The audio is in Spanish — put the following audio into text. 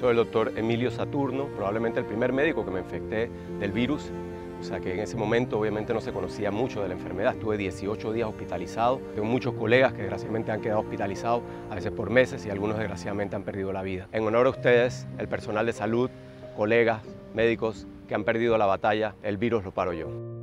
Soy el doctor Emilio Saturno, probablemente el primer médico que me infecté del virus. O sea que en ese momento obviamente no se conocía mucho de la enfermedad. Estuve 18 días hospitalizado. Tengo muchos colegas que desgraciadamente han quedado hospitalizados, a veces por meses, y algunos desgraciadamente han perdido la vida. En honor a ustedes, el personal de salud, colegas, médicos que han perdido la batalla, el virus lo paro yo.